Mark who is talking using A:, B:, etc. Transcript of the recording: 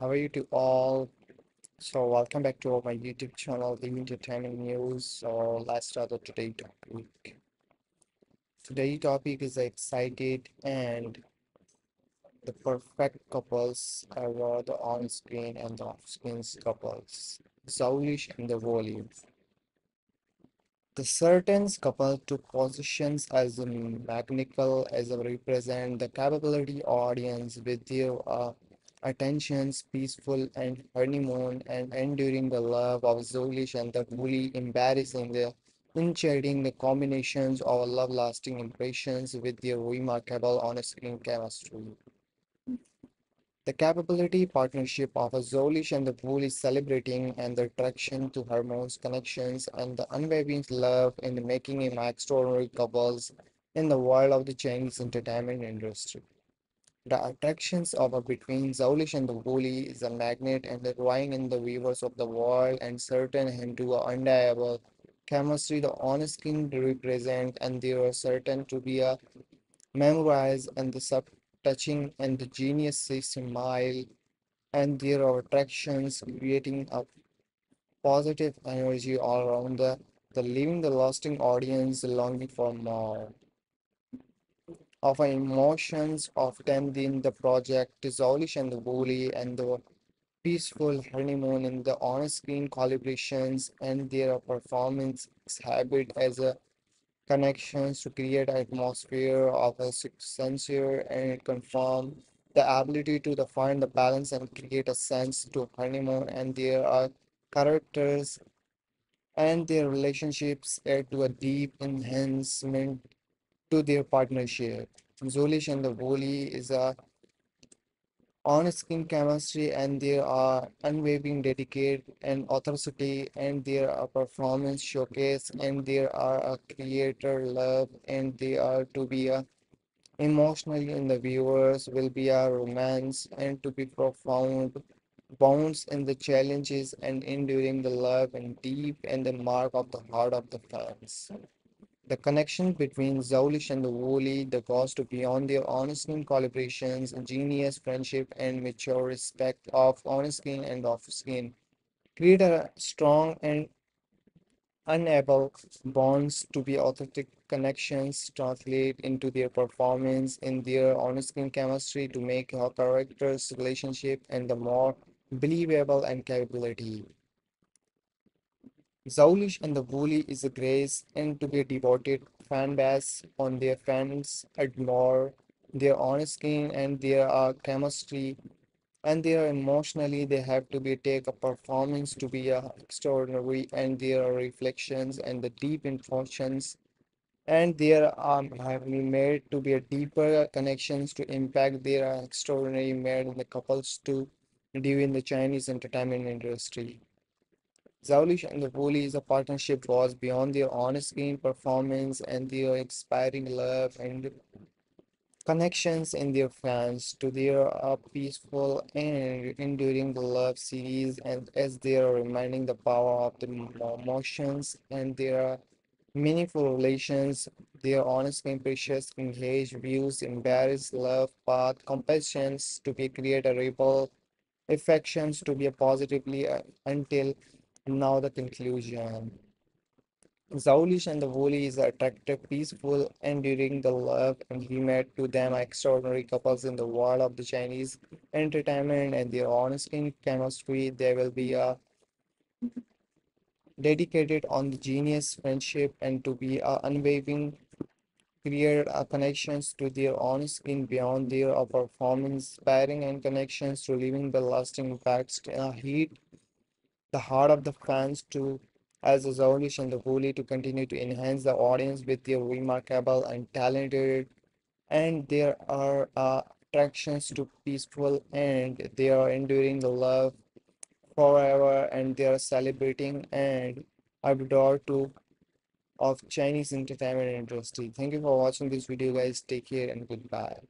A: how are you to all? So welcome back to my YouTube channel, The Entertainment News. So let's start the today topic. Today topic is excited and the perfect couples ever the on-screen and the off-screen couples. Zhao Lusi and the Volume. The certain couple took positions as a magnical as a represent the capability audience with their uh, attentions, peaceful and honeymoon, and enduring the love of Zhao Lusi and the Wu Lei, embarrassing the inching the combinations of love-lasting impressions with their remarkable on-screen chemistry. The capability partnership of a Zhao Lusi and the Bull is celebrating and the attraction to hormones connections and the unwavering love in making him extraordinary couples in the world of the Chinese entertainment industry. The attractions of a between Zhao Lusi and the Wu Lei is a magnet and the drawing in the weavers of the world and certain an undeniable chemistry. The honest skin represent and they are certain to be a memorized and the sub touching and the genius smile. And their attractions creating a positive energy all around the, the leaving the lasting audience longing for more of our emotions of them in the project and the Wu Lei and the peaceful honeymoon in the on-screen collaborations and their performance habit as a connections to create atmosphere of a sincere and confirm the ability to the find the balance and create a sense to honeymoon and their uh, characters and their relationships add to a deep enhancement to their partnership. Zhao Lusi and the Wu Lei is a on-screen chemistry and their are unwavering dedicated and authenticity and their uh, performance showcase and there are a creator love and they are to be a emotionally in the viewers will be a romance and to be profound bonds in the challenges and enduring the love and deep and the mark of the heart of the fans. The connection between Zhao Lusi and the Wu Lei, the goes to beyond their on-screen collaborations, genius, friendship, and mature respect of on-screen and off-screen, create a strong and unable bonds to be authentic connections translate into their performance in their on-screen chemistry to make our characters relationship and the more believable and capability. Zhao Lusi and the Wu Lei is a grace and to be a devoted fan base on their fans admire their honest skin and their uh, chemistry and their emotionally they have to be take a performance to be uh, extraordinary and their reflections and the deep emotions and their um have been made to be a deeper connections to impact their uh, extraordinary made in the couples to during the Chinese entertainment industry. Zhao Lusi and is a partnership was beyond their on-screen performance and their inspiring love and connections in their fans to their uh, peaceful and enduring love series and as they are reminding the power of the emotions and their meaningful relations. Their honest and precious engaged views embarrass love path compassions to be create a ripple affections to be a positively uh, until now the conclusion. Zhao Lusi and the Wu Lei is attractive, peaceful, enduring the love and met to them extraordinary couples in the world of the Chinese entertainment and their honest in chemistry. There will be a dedicated on the genius friendship and to be a unwavering create a connections to their own skin beyond their performance, inspiring and connections to leaving the lasting impacts. Uh, heat the heart of the fans to as a Zhao Lusi and the Wu Lei to continue to enhance the audience with their remarkable and talented and there are uh, attractions to peaceful and they are enduring the love forever and they are celebrating and adore to of Chinese entertainment industry. Thank you for watching this video guys. Take care and goodbye.